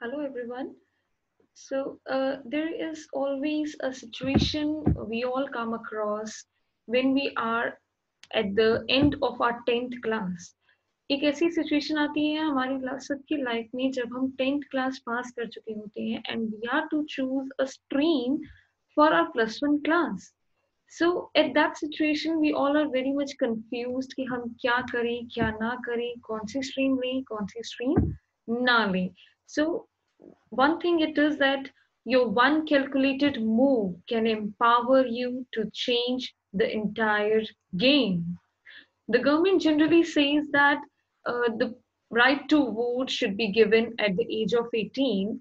Hello, everyone. So, uh, there is always a situation we all come across when we are at the end of our 10th class. एक ऐसी situation आती है हमारी सबकी life में जब हम टेंथ क्लास पास कर चुके होते हैं and we are to choose a stream for our plus one class so at that situation we all are very much confuse कि हम क्या करें क्या ना करें कौन सी स्ट्रीम लें कौन सी स्ट्रीम ना लें So one thing it is that your one calculated move can empower you to change the entire game. The government generally says that uh, the right to vote should be given at the age of 18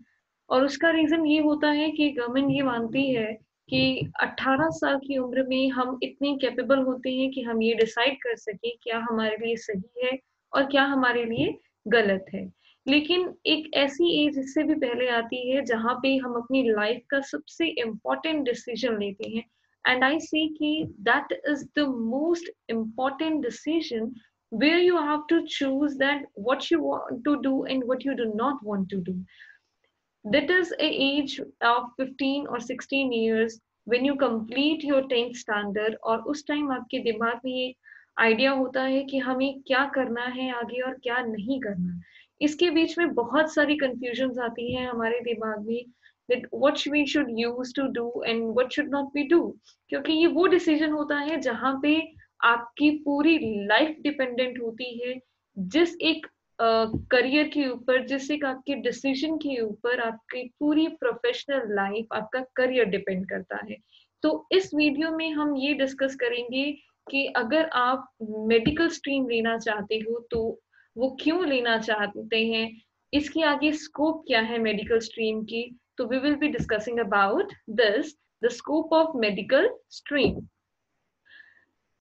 और उसका reason ये होता है कि government ये मानती है कि 18 साल की उम्र में हम इतने कैपेबल होते हैं कि हम ये डिसाइड कर सके क्या हमारे लिए सही है और क्या हमारे लिए गलत है लेकिन एक ऐसी एज इससे भी पहले आती है जहाँ पे हम अपनी लाइफ का सबसे इम्पोर्टेंट डिसीज़न लेते हैं। एंड आई सी कि that is the most important decision where you have to choose that what you want to do and what you do not want to do that is a age of 15 और sixteen years when you complete your 10th standard और उस time आपके दिमाग में एक idea होता है कि हमें क्या करना है आगे और क्या नहीं करना। इसके बीच में बहुत सारी कंफ्यूजन आती हैं हमारे दिमाग में that what we should use to do and what should not we do? क्योंकि ये वो डिसीज़न होता है जहाँ पे आपकी पूरी लाइफ डिपेंडेंट होती है। जिस एक करियर uh, के ऊपर जिस एक आपके डिसीज़न के ऊपर आपकी पूरी प्रोफेशनल लाइफ आपका करियर डिपेंड करता है। तो इस वीडियो में हम ये डिस्कस करेंगे कि अगर आप मेडिकल स्ट्रीम लेना चाहते हो तो वो क्यों लेना चाहते हैं? इसकी आगे स्कोप क्या है मेडिकल स्ट्रीम की? तो we will be discussing about this the scope of medical stream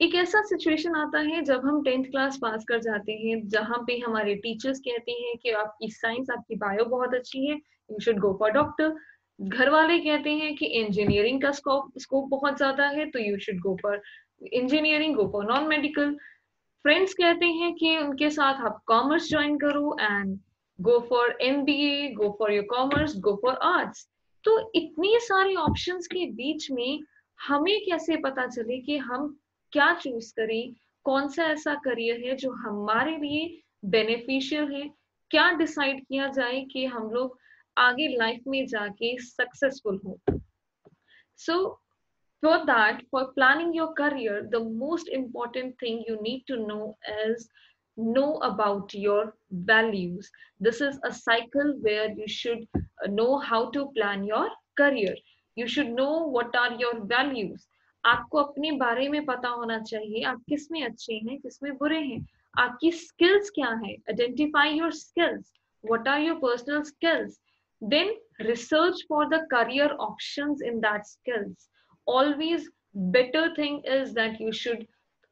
एक ऐसा सिचुएशन आता है जब हम टेंथ क्लास पास कर जाते हैं, जहाँ पे हमारे टीचर्स कहते हैं कि आपकी साइंस आपकी बायो बहुत अच्छी है you should go for doctor घर वाले कहते हैं कि इंजीनियरिंग का स्कोप स्कोप बहुत ज़्यादा है तो you should go for engineering go for non medical friends कहते हैं कि उनके साथ आप कॉमर्स ज्वाइन करो and go for M B A go for your commerce go for arts तो इतने सारे ऑप्शंस के बीच में हमें कैसे पता चले कि हम क्या चूज़ करें कौन सा ऐसा करियर है जो हमारे लिए बेनिफिशियल है? क्या डिसाइड किया जाए कि हम लोग आगे लाइफ में जाके सक्सेसफुल हो? सो so, for that for planning your career the most important thing you need to know is know about your values this is a cycle where you should know how to plan your career you should know what are your values आपको अपने बारे में पता होना चाहिए आप किस में अच्छे हैं किस में बुरे हैं आपकी स्किल्स क्या है identify your skills what are your personal skills then research for the career options in that skills always better thing is that you should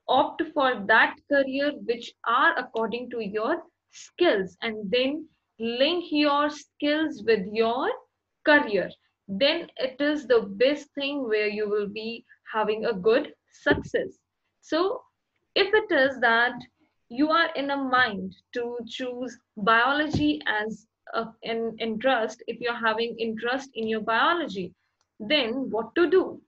opt for that career which are according to your skills and then link your skills with your career. Then it is the best thing where you will be having a good success. So if it is that you are in a mind to choose biology as a, an interest if you're having interest in your biology then what to do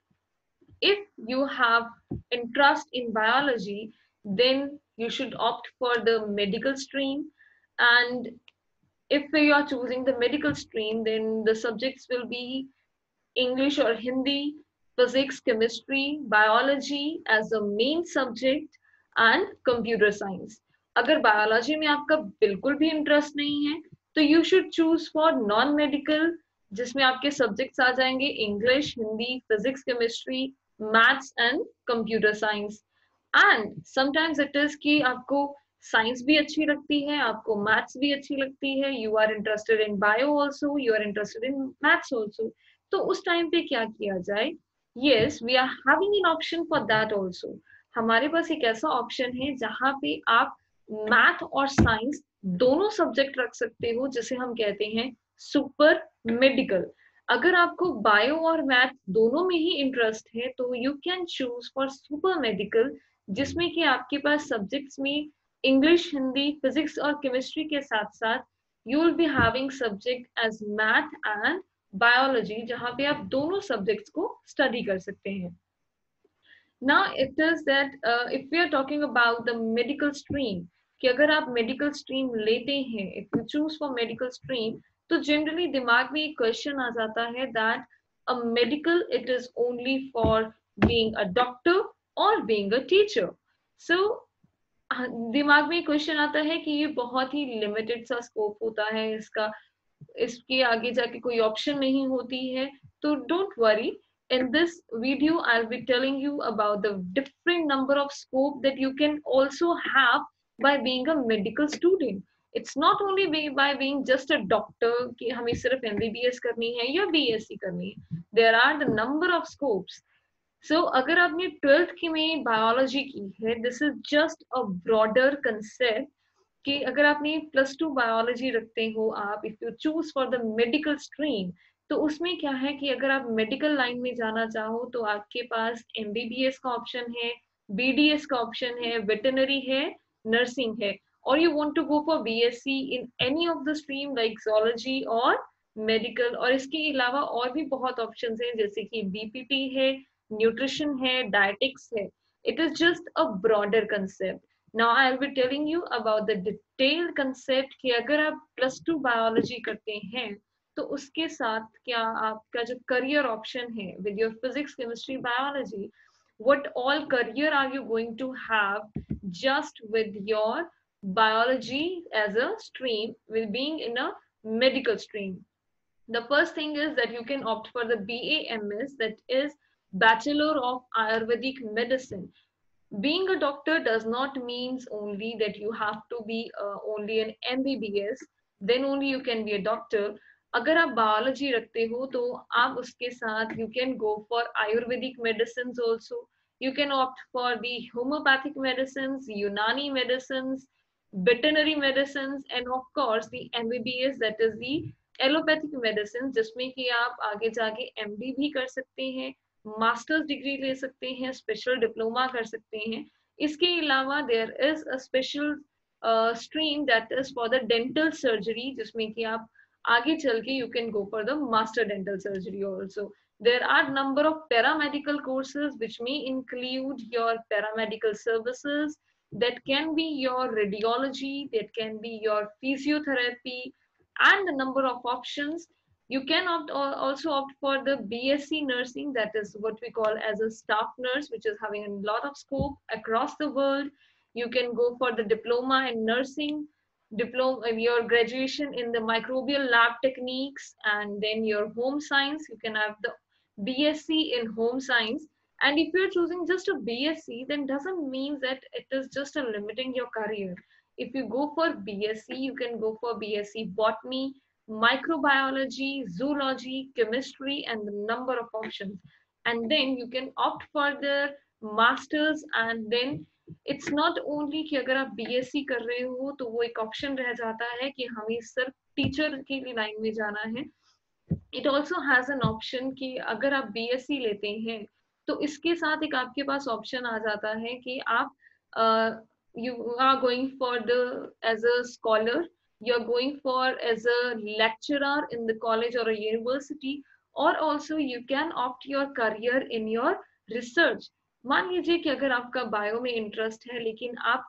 if you have interest in biology, then you should opt for the medical stream. And if you are choosing the medical stream, then the subjects will be English or Hindi, physics, chemistry, biology as the main subject and computer science. अगर biology में आपका बिल्कुल भी interest नहीं है तो you should choose for non medical जिसमें आपके सब्जेक्ट्स आ जाएंगे English Hindi physics chemistry Maths and computer science and sometimes it is कि आपको साइंस भी अच्छी लगती है, आपको मैथ्स भी अच्छी लगती है you are interested in bio also you are interested in maths also तो उस टाइम पे क्या किया जाए? Yes we are having an option for that also हमारे पास एक ऐसा ऑप्शन है जहाँ पे आप मैथ और साइंस दोनों सब्जेक्ट रख सकते हो, जिसे हम कहते हैं सुपर मेडिकल अगर आपको बायो और मैथ दोनों में ही इंटरेस्ट है तो you can choose for super medical जिसमें कि आपके पास सब्जेक्ट्स में इंग्लिश हिंदी फिजिक्स और केमिस्ट्री के साथ साथ you will be having subject as math and biology जहाँ पे आप दोनों सब्जेक्ट्स को स्टडी कर सकते हैं। ना it is that if you are talking about the medical stream कि अगर आप मेडिकल स्ट्रीम लेते हैं if you choose for medical stream तो जनरली दिमाग में एक क्वेश्चन आ जाता है that a medical it is only for being a doctor और बीइंग अ टीचर सो दिमाग में क्वेश्चन आता है कि ये बहुत ही लिमिटेड सा स्कोप होता है इसका, इसके आगे जाके कोई ऑप्शन नहीं होती है। तो don't worry in this video I be telling you about the different number of scope that you can also have by by a medical student it's not only by being just a doctor कि हमें सिर्फ़ MBBS करनी है या BSc करनी है, there are the number of scopes so अगर आपने ट्वेल्थ की में बायोलॉजी की है this is just a broader concept कि अगर आपने प्लस टू बायोलॉजी रखते हो आप if you choose for the medical stream तो उसमें क्या है कि अगर आप मेडिकल लाइन में जाना चाहो तो आपके पास MBBS का ऑप्शन है BDS का ऑप्शन है वेटनरी है नर्सिंग है। You want to go for B S C in any of the stream like zoology और मेडिकल और इसके अलावा और भी बहुत ऑप्शन हैं जैसे कि बीपीटी है nutrition है dietetics है it is just a broader concept now i'll be telling you about the detailed concept कि अगर आप plus टू biology करते हैं तो उसके साथ क्या आपका जो career option है with your physics chemistry biology what all career are you going to have just with your biology as a stream with being in a medical stream the first thing is that you can opt for the BAMS that is Bachelor of Ayurvedic Medicine. Being a doctor does not means only that you have to be uh, only an MBBS, then only you can be a doctor. अगर आप biology रखते हो तो आप उसके साथ you can go for Ayurvedic medicine also you can opt for the homeopathic medicines, Unani medicines, veterinary medicines, and of course the MBBS that is the allopathic medicine जिसमें कि आप आगे जाके MD भी कर सकते हैं मास्टर्स डिग्री ले सकते हैं स्पेशल डिप्लोमा कर सकते हैं इसके अलावा there is a special stream that is for the dental surgery जिसमें कि आप आगे चल के you can go for the master dental surgery also there are number of paramedical courses which may include your paramedical services that can be your radiology that can be your physiotherapy and the number of options you can opt also opt for the BSc nursing, that is what we call as a staff nurse, which is having a lot of scope across the world. You can go for the diploma in nursing, diploma, your graduation in the microbial lab techniques, and then your home science. You can have the BSc in home science And if you're choosing just a BSc, then doesn't mean that it is just a limiting your career. If you go for BSc, you can go for BSc botany, microbiology, zoology, chemistry, and the number of options. And then you can opt for the masters and then it's not only कि अगर आप BSc कर रहे हो तो वो एक option रह जाता है कि हमें सिर्फ टीचर के लिए लाइन में जाना है it also has an option कि अगर आप BSc लेते हैं तो इसके साथ एक आपके पास ऑप्शन आ जाता है कि आप you are going for the as a scholar you're going for as a lecturer in the college or a university, or also you can opt your career in your research. मान लीजिए कि अगर आपका bio में interest है, लेकिन आप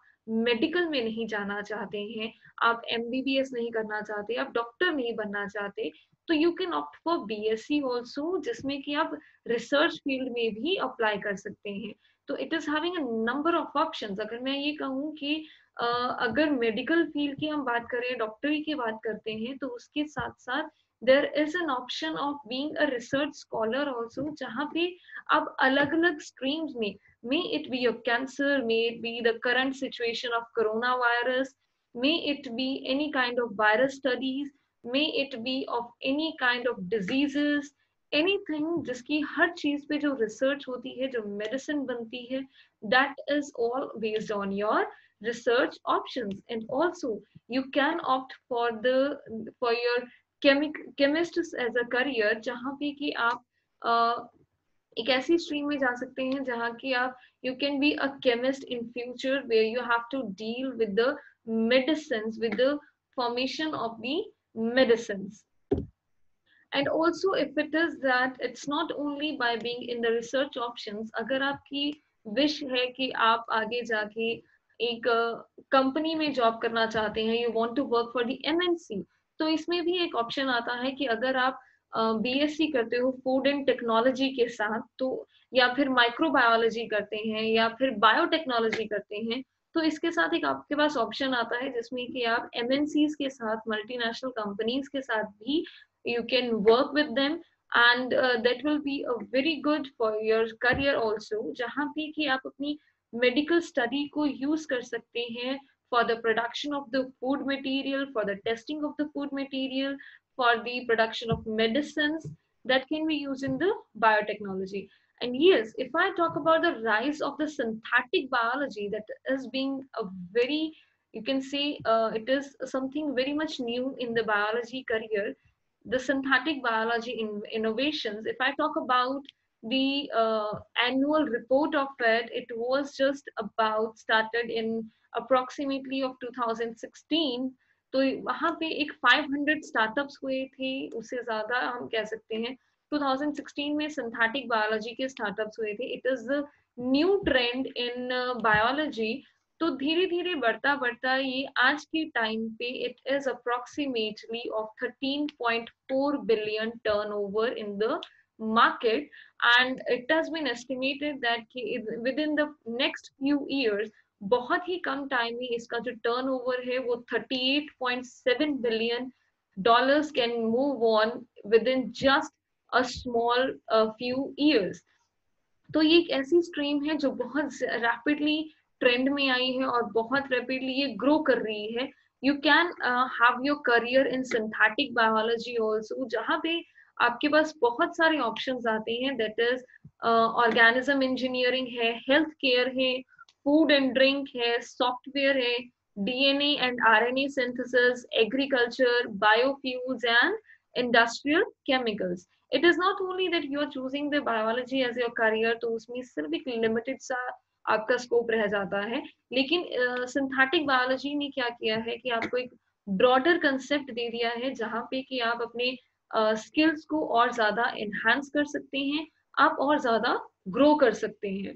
medical में नहीं जाना चाहते हैं, आप एमबीबीएस नहीं करना चाहते, आप डॉक्टर नहीं बनना चाहते तो you can opt for B S C also जिसमें कि आप रिसर्च फ़ील्ड में भी अप्लाई कर सकते हैं। तो it is having a number of option अगर मैं ये कहूँ कि Uh, अगर मेडिकल फ़ील्ड की हम बात करें डॉक्टरी की बात करते हैं तो उसके साथ साथ there is an option of being a research scholar also जहाँ पे आप अलग अलग स्ट्रीम्स में may it be your cancer may it be the current situation of corona virus may it be any kind of virus studies may it be of any kind of diseases anything जिसकी हर चीज पे जो research होती है जो medicine बनती है that is all based on your research options and also you can opt for the for your chemic chemist as a career जहाँ पे कि आप uh, एक ऐसी स्ट्रीम में जा सकते हैं जहाँ की आप you can be a chemist in future where you have to deal with the medicines with the formation of the medicines. And also, if it is that it's not only by being in the research options agar aapki wish hai ki aap aage jaake एक company में job करना चाहते हैं you want to work for the MNC तो इसमें भी एक option आता है कि अगर आप बीएससी करते हो फ़ूड एंड टेक्नोलॉजी के साथ तो या फिर माइक्रोबायोलॉजी करते हैं, या फिर बायोटेक्नोलॉजी करते हैं तो इसके साथ एक आपके पास ऑप्शन आता है, जिसमें कि आप एम के साथ मल्टीनेशनल कंपनीज़ के साथ भी you can work with them and that will be a very good for your career also जहाँ पे कि आप अपनी मेडिकल स्टडी को यूज़ कर सकते हैं for the production of the food material for the testing of the food material for the production of medicine that can be use in the biotechnology And yes, if I talk about the rise of the synthetic biology that is being a very, you can say uh, it is something very much new in the biology career the synthetic biology in innovations, if I talk about the uh, annual report of it, it was just about started in approximately of 2016. तो वहाँ पे एक 500 startups हुए थे उससे ज़्यादा हम कह सकते हैं 2016 में सिंथेटिक बायोलॉजी के स्टार्टअप्स हुए थे। It is new trend in biology तो धीरे धीरे बढ़ता बढ़ता ये आज के टाइम पे it is approximately of 13.4 billion turnover in the market and it has been estimated that within the next few years, बहुत ही कम टाइम में इसका जो टर्नओवर है, वो 38.7 billion dollars can move on with in just a small few years तो ये एक ऐसी स्ट्रीम है जो बहुत रैपिडली ट्रेंड में आई है और बहुत रैपिडली ये ग्रो कर रही है। You can have your career in synthetic biology also जहाँ पे आपके पास बहुत सारे ऑप्शंस आते हैं दैट इज़ ऑर्गेनिज्म इंजीनियरिंग है हेल्थ केयर है फ़ूड एंड ड्रिंक है सॉफ्टवेयर है DNA and RNA synthesis agriculture biofuels and industrial chemicals it is not only that you are choosing the biology as your career तो उसमें सिर्फ़ एक limited सा आपका स्कोप रह जाता है। लेकिन सिंथेटिक uh, बायोलॉजी ने क्या किया है कि आपको एक ब्रॉडर कंसेप्ट दे दिया है जहाँ पे कि आप अपने स्किल्स uh, को और ज़्यादा एनहांस कर सकते हैं आप और ज़्यादा ग्रो कर सकते हैं।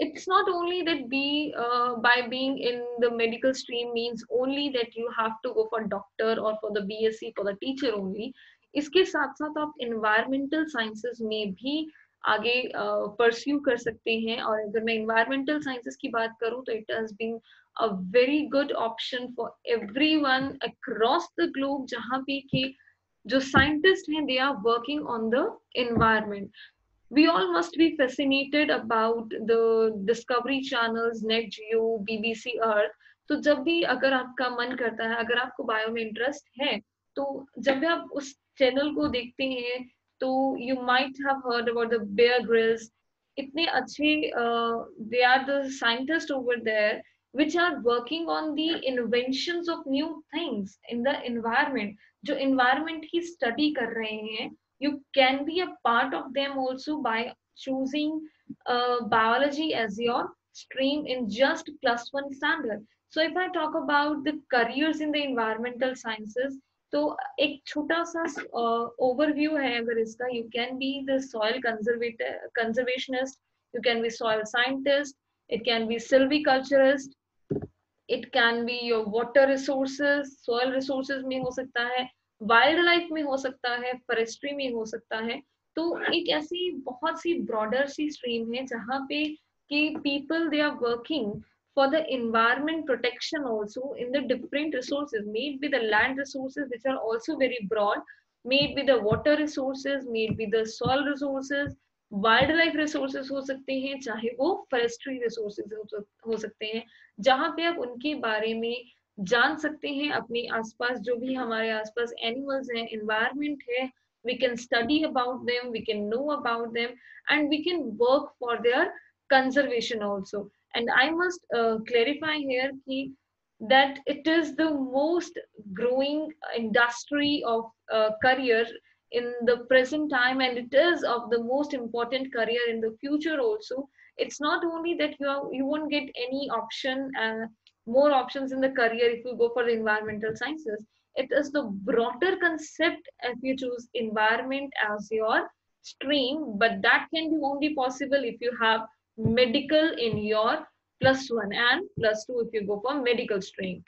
It's not only that be uh, by being in the medical stream means only that you have to go for doctor or for the bsc for the teacher only इसके साथ साथ आप इन्वायरमेंटल sciences में भी आगे pursue uh, कर सकते हैं। और अगर मैं इन्वायरमेंटल साइंसेस की बात करूँ तो it has been a very good option for everyone across the globe जहाँ पे कि जो साइंटिस्ट हैं they are working on the environment we all must be fascinated about the discovery channels net geo bbc earth. तो जब भी अगर आपका मन करता है अगर आपको बायो में इंटरेस्ट है तो जब भी आप उस चैनल को देखते हैं तो you might have heard about the Bear Grylls इतने अच्छे they are the scientist over there which are working on the inventions of new things in the environment जो environment की study कर रहे हैं you can be a part of them also by choosing uh, biology as your stream in just plus one standard so if i talk about the careers in the environmental sciences तो एक छोटा सा overview है अगर इसका you can be the soil conservationist you can be scientist it can be silviculturist it can be your water resources soil resources में हो सकता है वाइल्ड लाइफ में हो सकता है फॉरेस्ट्री में हो सकता है तो एक ऐसी बहुत सी ब्रॉडर सी स्ट्रीम है जहाँ पे कि people they are working for the environment protection also in the different resources made with the land resources which are also very broad made with the water resources made with the soil resources wildlife resources हो सकते हैं चाहे वो forestry resources हो सकते हैं जहाँ पे आप उनके बारे में जान सकते हैं अपने आसपास जो भी हमारे आसपास एनिमल्स हैं एनवायरमेंट है we can study about them we can know about them and we can work for their conservation also and i must uh, clarify here ki, that it is the most growing industry of uh, career in the present time and it is of the most important career in the future also. It's not only that you are, you won't get any option uh, more options in the career if you go for the environmental sciences. It is the broader concept if you choose environment as your stream but that can be only possible if you have medical in your plus one and plus two if you go for medical stream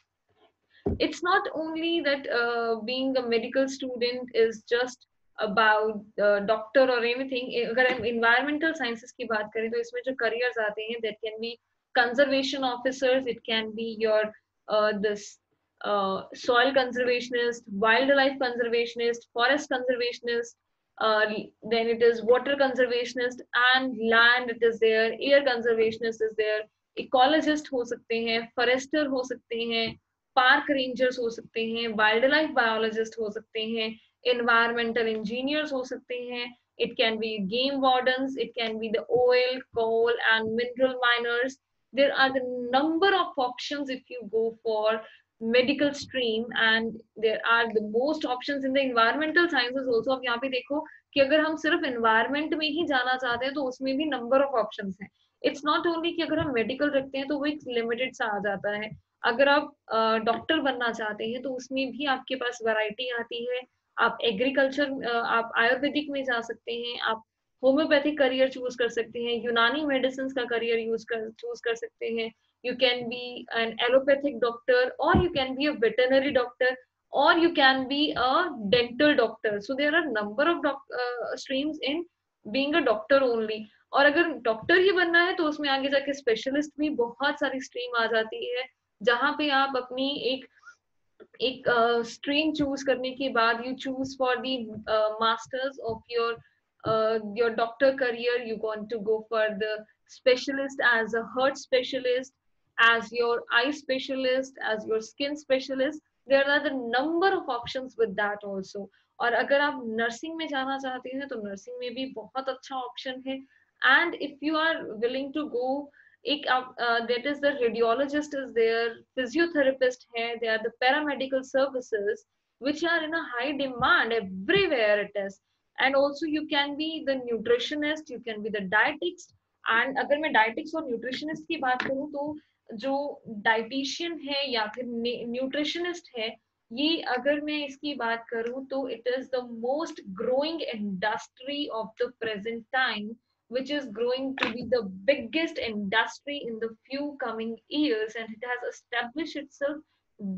it's not only that uh, being a medical student is just about uh, doctor or anything अगर हम environmental sciences की बात करें तो इसमें जो careers आते हैं that can be conservation officers it can be your uh, this uh, soil conservationist, wildlife conservationist, forest conservationist, uh, then it is water conservationist and land it is there, air conservationist is there, ecologist हो सकते हैं, forester हो सकते हैं, park rangers हो सकते हैं, wildlife biologist हो सकते हैं, environmental engineers हो सकते हैं, it can be game wardens, it can be the oil, coal and mineral miners. There are the number of options if you go for medical stream and there are the most options in the environmental sciences also. अब यहाँ पे देखो कि अगर हम सिर्फ़ environment में ही जाना चाहते हैं तो उसमें भी नंबर ऑफ़ ऑप्शन है। इट्स नॉट ओनली कि अगर हम मेडिकल रखते हैं तो वो एक लिमिटेड सा आ जाता है। अगर आप डॉक्टर uh, बनना चाहते हैं तो उसमें भी आपके पास वैरायटी आती है। आप एग्रीकल्चर uh, आप आयुर्वेदिक में जा सकते हैं आप होम्योपैथिक करियर चूज़ कर सकते हैं यूनानी मेडिसिन का करियर यूज़ कर चूज़ कर सकते हैं। You can be an allopathic doctor or you can be a veterinary doctor or you can be a dental doctor so there are number of doc, uh, streams in being a doctor only और अगर doctor ही बनना है तो उसमें आगे जाके specialist भी बहुत सारी स्ट्रीम आ जाती है जहाँ पे आप अपनी एक एक स्ट्रीम uh, चूज़ करने के बाद you choose for the masters of your your doctor career you want to go for the specialist as a heart specialist as your eye specialist, as your skin specialist. There are the number of options with that also. और अगर आप nursing में जाना चाहते हैं तो nursing में भी बहुत अच्छा ऑप्शन है and if you are willing to go एक that is the radiologist is there physiotherapist है they are the paramedical services which are in a high demand everywhere it is and also you can be the nutritionist you can be the dietist and अगर मैं dietist और nutritionist की बात करूँ तो जो dietitian है या फिर न्यूट्रिशनिस्ट है, ये अगर मैं इसकी बात करूँ तो it is the most growing industry of the present time which is growing to be the biggest industry in the few coming years and it has establish it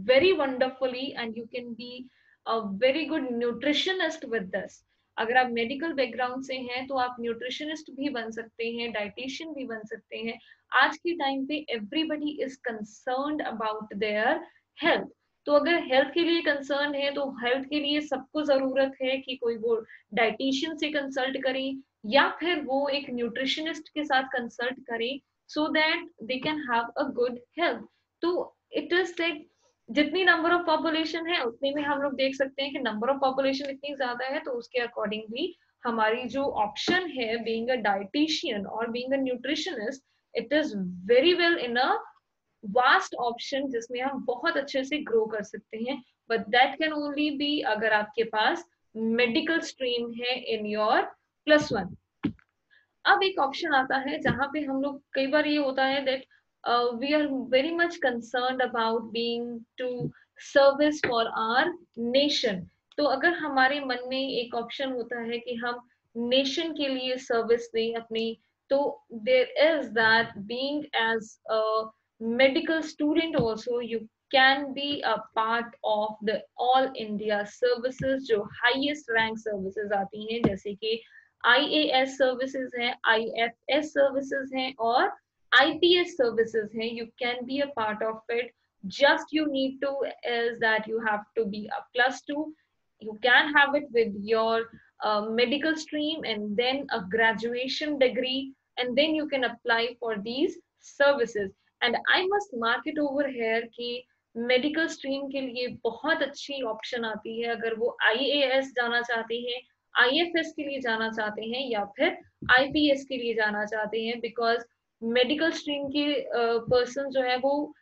very wonderfully and you can be a very good nutritionist with दस अगर आप medical background से हैं तो आप nutritionist भी बन सकते हैं डाइटिशियन भी बन सकते हैं। आज के टाइम पे everybody is concern about their health तो अगर हेल्थ के लिए कंसर्न है तो हेल्थ के लिए सबको ज़रूरत है कि कोई वो डाइटिशियन से कंसल्ट करें, या फिर वो एक न्यूट्रिशनिस्ट के साथ कंसल्ट करें so that they can have a good health तो इट इज़ लाइक जितनी नंबर ऑफ़ पॉपुलेशन है, उतने में हम लोग देख सकते हैं कि नंबर ऑफ़ पॉपुलेशन इतनी ज़्यादा है तो उसके अकॉर्डिंगली हमारी जो ऑप्शन है बीइंग अ डाइटिशियन और being a nutritionist it is very well in a vast option जिसमें हम बहुत अच्छे से ग्रो कर सकते हैं। But that can only be अगर आपके पास मेडिकल स्ट्रीम है इन योर प्लस वन अब एक ऑप्शन आता है जहाँ पे हम लोग कई बार ये होता है that uh, we are very much concerned about being to service for our nation तो अगर हमारे मन में एक ऑप्शन होता है कि हम नेशन के लिए सर्विस दें अपनी तो there is that being as a medical student also you can be a part of the all India services जो highest rank services आती हैं जैसे कि IAS services हैं IFS services हैं और IPS services hai, you can be a part of it. Just you need to is that you have to be a plus two. You can have it with your uh, medical stream and then a graduation degree, and then you can apply for these services. And I must mark it over here कि medical stream के लिए बहुत अच्छी option आती है अगर वो IAS जाना चाहते हैं आईएफएस के लिए जाना चाहते हैं या फिर आईपीएस के लिए जाना चाहते हैं बिकॉज़ मेडिकल स्ट्रीम के पर्सन जो है वो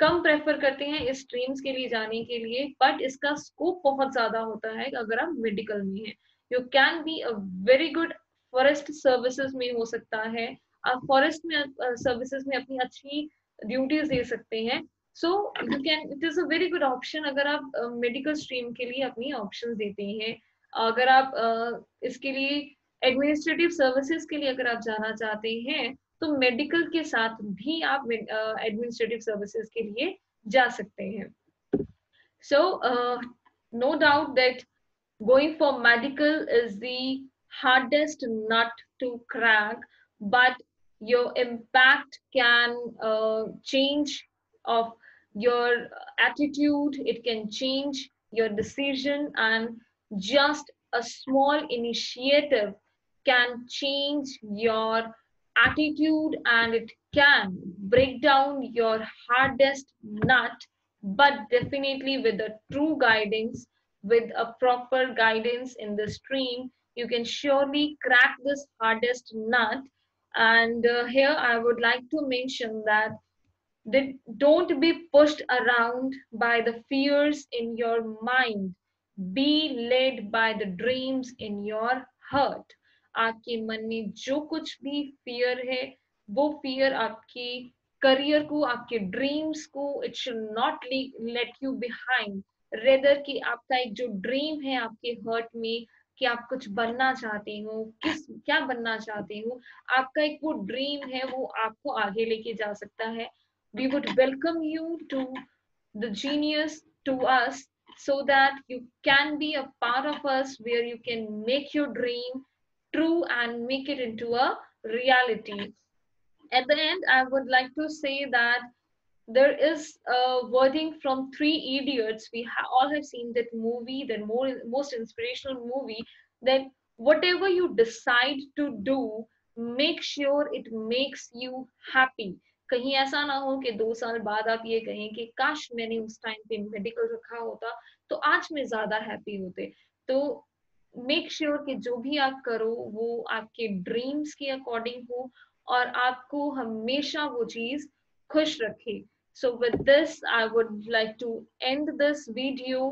कम प्रेफर करते हैं इस स्ट्रीम्स के लिए जाने के लिए बट इसका स्कोप बहुत ज़्यादा होता है अगर आप मेडिकल में हैं। You can be a very good forest services में हो सकता है। आप फॉरेस्ट में सर्विसेज़ में अपनी अच्छी ड्यूटीज़ दे सकते हैं। So you can it is a very good option अगर आप मेडिकल uh, स्ट्रीम के लिए अपनी ऑप्शन देते हैं। अगर आप uh, इसके लिए एडमिनिस्ट्रेटिव सर्विसेज़ के लिए अगर आप जाना चाहते हैं तो मेडिकल के साथ भी आप एडमिनिस्ट्रेटिव सर्विसेज़ के लिए जा सकते हैं। So no doubt that going for medical is the hardest not to crack but your impact can change of your attitude it can change your decision and just a small initiative can change your attitude and it can break down your hardest nut, but definitely with a true guidance, with a proper guidance in the stream, you can surely crack this hardest nut. And uh, here I would like to mention that they don't be pushed around by the fears in your mind be led by the dreams in your heart आपके मन में जो कुछ भी fear है, वो fear आपके career को, आपके ड्रीम्स को it should not let you behind rather कि आपका एक जो ड्रीम है आपके हर्ट में कि आप कुछ बनना चाहते हो, किस, क्या बनना चाहते हो, आपका एक वो ड्रीम है, वो आपको आगे लेके जा सकता है. We would welcome you to the genius to us so that you can be a part of us where you can make your dream true and make it into a reality. At the end, I would like to say that there is a wording from Three Idiots. We ha all have seen that movie, the more, most inspirational movie, that whatever you decide to do, make sure it makes you happy कहीं ऐसा ना हो कि दो साल बाद आप ये कहें कि काश मैंने उस टाइम पे मेडिकल रखा होता तो आज मैं ज़्यादा हैप्पी होते तो मेक श्योर sure कि जो भी आप करो वो आपके ड्रीम्स के अकॉर्डिंग हो और आपको हमेशा वो चीज़ खुश रखे। So with this I would like to end this video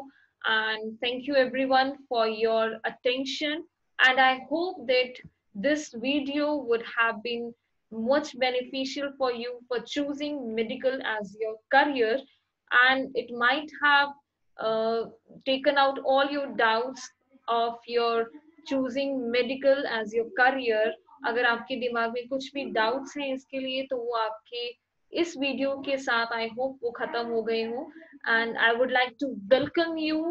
and thank you everyone for your attention and I hope that this video would have been much beneficial for you for choosing medical as your career and it might have Uh, taken out all your doubts of your choosing medical as your career अगर आपके दिमाग में कुछ भी doubts हैं इसके लिए तो वो आपके इस वीडियो के साथ आई होप वो खत्म हो गए हो and I would like to welcome you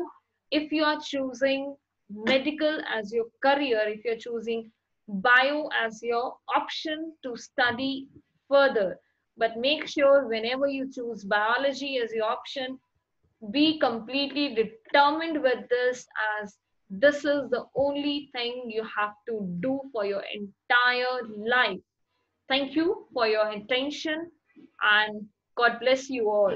if you are choosing medical as your career if you're choosing bio as your option to study further. But make sure whenever you choose biology as your option, be completely determined with this as this is the only thing you have to do for your entire life. Thank you for your attention and God bless you all.